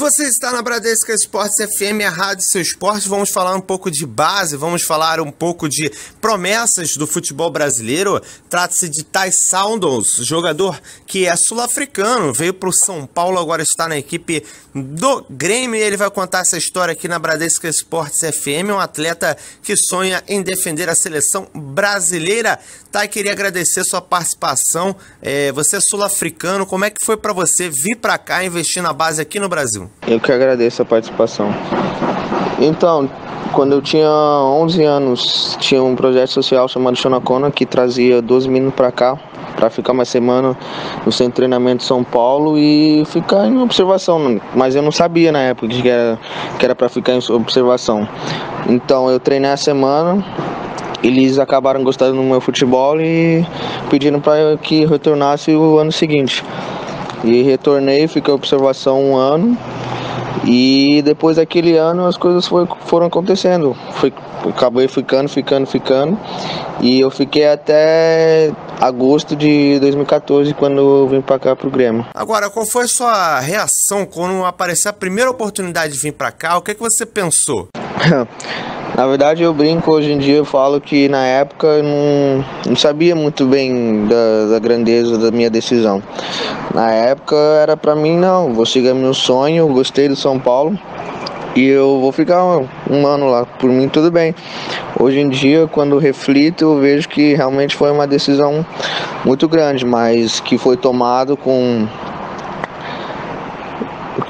você está na Bradesca Esportes FM, a Rádio Seu Esporte. Vamos falar um pouco de base, vamos falar um pouco de promessas do futebol brasileiro. Trata-se de Ty Saunders, jogador que é sul-africano, veio para o São Paulo, agora está na equipe do Grêmio e ele vai contar essa história aqui na Bradesca Esportes FM. Um atleta que sonha em defender a seleção brasileira. Ty, queria agradecer sua participação. É, você é sul-africano, como é que foi para você vir para cá investir na base aqui no Brasil? Eu que agradeço a participação. Então, quando eu tinha 11 anos, tinha um projeto social chamado Xonacona que trazia 12 meninos para cá para ficar uma semana no centro de treinamento de São Paulo e ficar em observação. Mas eu não sabia na época que era que era para ficar em observação. Então eu treinei a semana. Eles acabaram gostando do meu futebol e pedindo para que retornasse o ano seguinte. E retornei, fiquei em observação um ano. E depois daquele ano as coisas foi, foram acontecendo. Fui, acabei ficando, ficando, ficando. E eu fiquei até agosto de 2014, quando eu vim para cá pro Grêmio. Agora, qual foi a sua reação quando apareceu a primeira oportunidade de vir para cá? O que, é que você pensou? Na verdade, eu brinco hoje em dia, eu falo que na época eu não, não sabia muito bem da, da, grandeza da minha decisão. Na época era para mim, não, vou seguir meu sonho, gostei do São Paulo e eu vou ficar um, um ano lá. Por mim, tudo bem. Hoje em dia, quando reflito, eu vejo que realmente foi uma decisão muito grande, mas que foi tomado com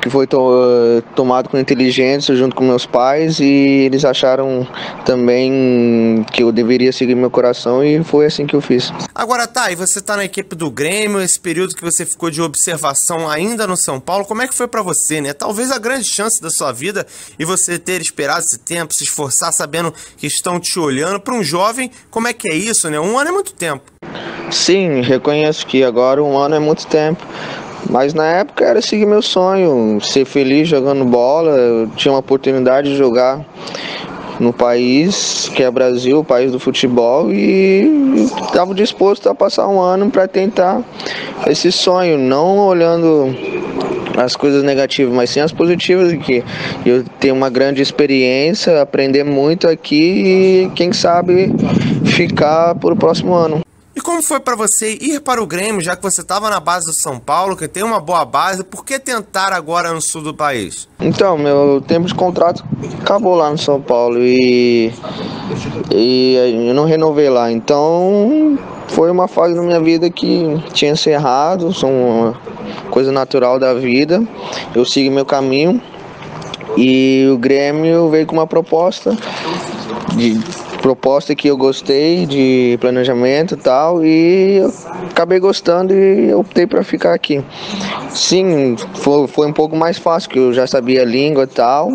que foi to tomado com inteligência junto com meus pais e eles acharam também que eu deveria seguir meu coração e foi assim que eu fiz. Agora tá, e você tá na equipe do Grêmio, esse período que você ficou de observação ainda no São Paulo, como é que foi para você, né? Talvez a grande chance da sua vida e você ter esperado esse tempo, se esforçar sabendo que estão te olhando para um jovem, como é que é isso, né? Um ano é muito tempo. Sim, reconheço que agora um ano é muito tempo. Mas na época era seguir meu sonho, ser feliz jogando bola. Eu tinha uma oportunidade de jogar no país, que é Brasil, o país do futebol, e estava disposto a passar um ano para tentar esse sonho, não olhando as coisas negativas, mas sim as positivas, que eu tenho uma grande experiência, aprender muito aqui e quem sabe ficar para o próximo ano. E como foi para você ir para o Grêmio, já que você estava na base do São Paulo, que tem uma boa base, por que tentar agora no sul do país? Então, meu tempo de contrato acabou lá no São Paulo e, e eu não renovei lá. Então, foi uma fase da minha vida que tinha encerrado, são uma coisa natural da vida. Eu segui meu caminho e o Grêmio veio com uma proposta de proposta que eu gostei de planejamento e tal e acabei gostando e optei para ficar aqui. Sim, foi, foi um pouco mais fácil, que eu já sabia a língua e tal,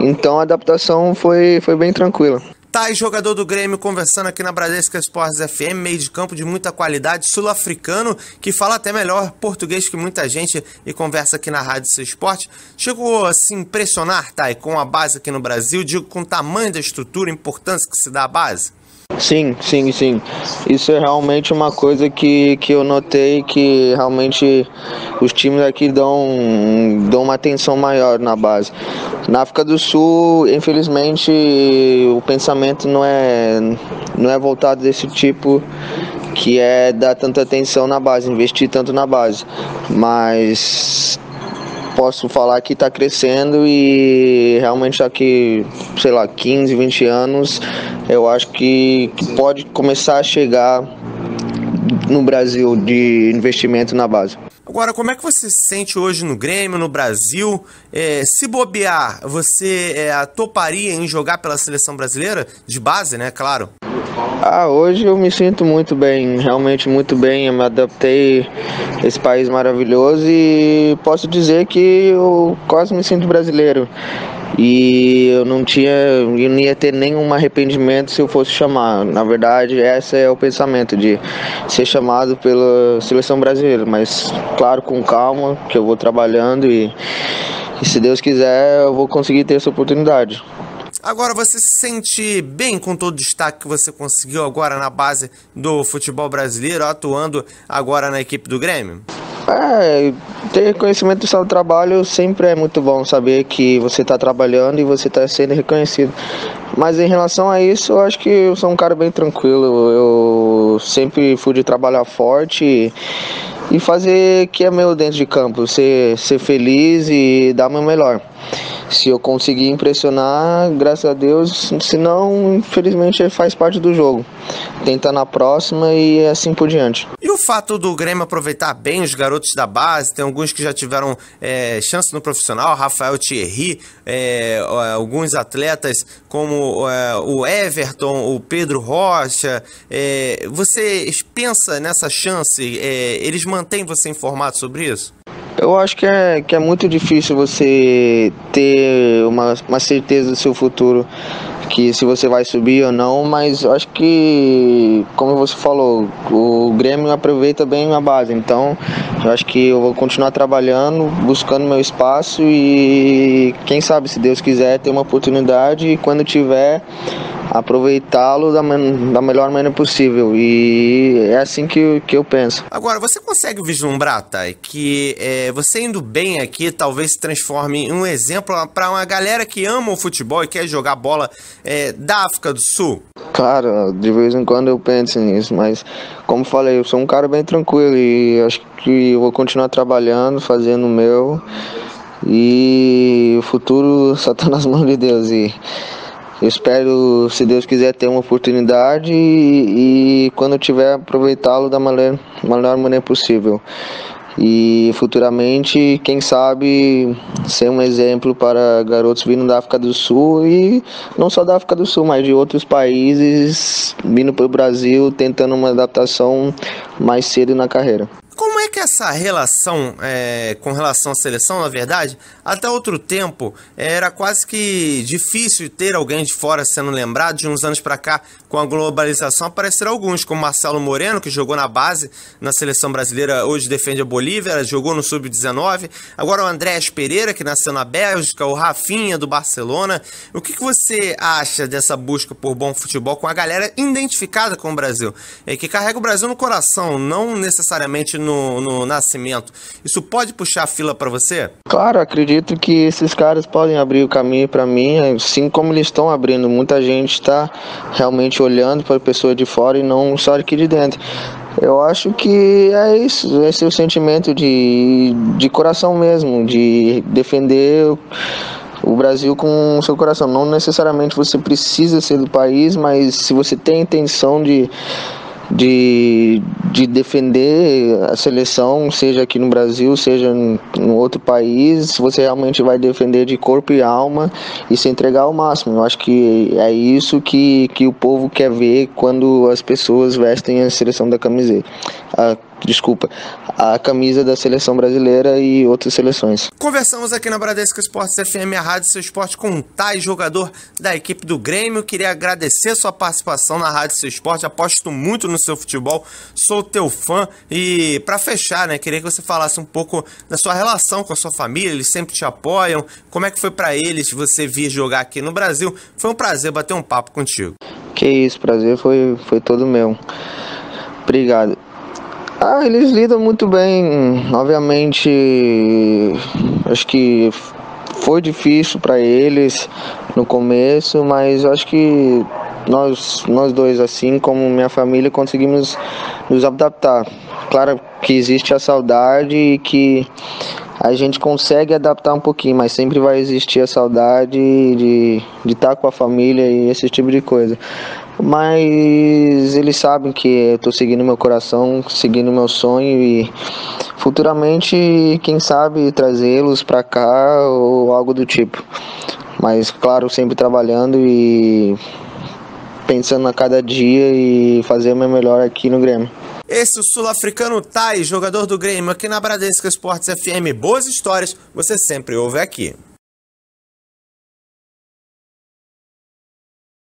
então a adaptação foi, foi bem tranquila. Tá, jogador do Grêmio, conversando aqui na Bradesca Esportes FM, meio de campo de muita qualidade, sul-africano, que fala até melhor português que muita gente e conversa aqui na Rádio Seu Esporte. Chegou a se impressionar, Thay, com a base aqui no Brasil, digo, com o tamanho da estrutura, importância que se dá à base? Sim, sim, sim. Isso é realmente uma coisa que, que eu notei que realmente os times aqui dão, dão uma atenção maior na base. Na África do Sul, infelizmente, o pensamento não é, não é voltado desse tipo que é dar tanta atenção na base, investir tanto na base. Mas posso falar que está crescendo e realmente daqui, sei lá, 15, 20 anos, eu acho que, pode começar a chegar no Brasil de investimento na base. Agora, como é que você se sente hoje no Grêmio, no Brasil? É, se bobear, você é, toparia em jogar pela seleção brasileira? De base, né? Claro. Ah, hoje eu me sinto muito bem, realmente muito bem. Eu me adaptei a esse país maravilhoso e posso dizer que eu quase me sinto brasileiro. E eu não tinha, eu não ia ter nenhum arrependimento se eu fosse chamar. Na verdade, esse é o pensamento de ser chamado pela seleção brasileira, mas claro, com calma, que eu vou trabalhando e, e se Deus quiser, eu vou conseguir ter essa oportunidade. Agora, você se sente bem com todo o destaque que você conseguiu agora na base do futebol brasileiro, atuando agora na equipe do Grêmio? É, ter reconhecimento do seu trabalho sempre é muito bom saber que você está trabalhando e você está sendo reconhecido. Mas em relação a isso, eu acho que eu sou um cara bem tranquilo. Eu sempre fui de trabalhar forte e fazer o que é meu dentro de campo, ser, ser feliz e dar o meu melhor se eu conseguir impressionar, graças a Deus, se não, infelizmente faz parte do jogo. Tenta na próxima e assim por diante. E o fato do Grêmio aproveitar bem os garotos da base, tem alguns que já tiveram é, chance no profissional, Rafael Thierry, é, alguns atletas como é, o Everton, o Pedro Rocha. É, você pensa nessa chance? É, eles mantêm você informado sobre isso? Eu acho que é, que é muito difícil você ter uma, uma certeza do seu futuro, que se você vai subir ou não, mas eu acho que, como você falou, o Grêmio aproveita bem a base, então eu acho que eu vou continuar trabalhando, buscando meu espaço e quem sabe, se Deus quiser, ter uma oportunidade e quando tiver, aproveitá-lo da, da melhor maneira possível. E é assim que, que eu penso. Agora, você consegue vislumbrar, Thay, que é, você indo bem aqui talvez se transforme em um exemplo para uma galera que ama o futebol e quer jogar bola é, da África do Sul? Claro, de vez em quando eu penso nisso, mas como falei, eu sou um cara bem tranquilo e acho que eu vou continuar trabalhando, fazendo o meu. E o futuro só está nas mãos de Deus. E espero, se Deus quiser, ter uma oportunidade e, e quando tiver, aproveitá-lo da melhor, melhor maneira possível. E futuramente, quem sabe, ser um exemplo para garotos vindo da África do Sul e não só da África do Sul, mas de outros países vindo para o Brasil tentando uma adaptação mais cedo na carreira que essa relação é, com relação à seleção, na verdade, até outro tempo era quase que difícil ter alguém de fora sendo lembrado. De uns anos para cá, com a globalização, apareceram alguns, como Marcelo Moreno, que jogou na base na seleção brasileira, hoje defende a Bolívia, jogou no Sub-19. Agora o Andrés Pereira, que nasceu na Bélgica, o Rafinha do Barcelona. O que, que você acha dessa busca por bom futebol com a galera identificada com o Brasil? É que carrega o Brasil no coração, não necessariamente no, no, nascimento, isso pode puxar a fila para você? Claro, acredito que esses caras podem abrir o caminho para mim, assim como eles estão abrindo. Muita gente está realmente olhando para a pessoa de fora e não só aqui de dentro. Eu acho que é isso, esse é o sentimento de, de coração mesmo, de defender o Brasil com o seu coração. Não necessariamente você precisa ser do país, mas se você tem a intenção de de, de defender a seleção, seja aqui no Brasil, seja em outro país, você realmente vai defender de corpo e alma e se entregar ao máximo. Eu acho que é isso que, que o povo quer ver quando as pessoas vestem a seleção da camiseta. A desculpa, a camisa da seleção brasileira e outras seleções. Conversamos aqui na Bradesco Esportes FM, a Rádio Seu Esporte, com um Thay, jogador da equipe do Grêmio. Queria agradecer sua participação na Rádio Seu Esporte. Aposto muito no seu futebol, sou teu fã. E para fechar, né, queria que você falasse um pouco da sua relação com a sua família. Eles sempre te apoiam. Como é que foi para eles você vir jogar aqui no Brasil? Foi um prazer bater um papo contigo. Que isso, prazer foi, foi todo meu. Obrigado. Ah, eles lidam muito bem. Obviamente, acho que foi difícil para eles no começo, mas acho que nós, nós dois, assim como minha família, conseguimos nos adaptar. Claro que existe a saudade e que a gente consegue adaptar um pouquinho, mas sempre vai existir a saudade de, de estar com a família e esse tipo de coisa. Mas eles sabem que eu estou seguindo meu coração, seguindo meu sonho e futuramente, quem sabe, trazê-los para cá ou algo do tipo. Mas, claro, sempre trabalhando e pensando a cada dia e fazer o meu melhor aqui no Grêmio. Esse é o sul-africano Tai, jogador do Grêmio aqui na Bradesco Esportes FM. Boas histórias, você sempre ouve aqui.